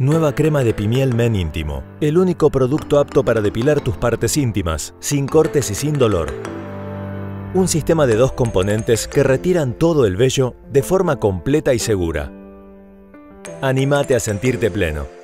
Nueva crema de Pimiel Men Íntimo. El único producto apto para depilar tus partes íntimas, sin cortes y sin dolor. Un sistema de dos componentes que retiran todo el vello de forma completa y segura. Animate a sentirte pleno.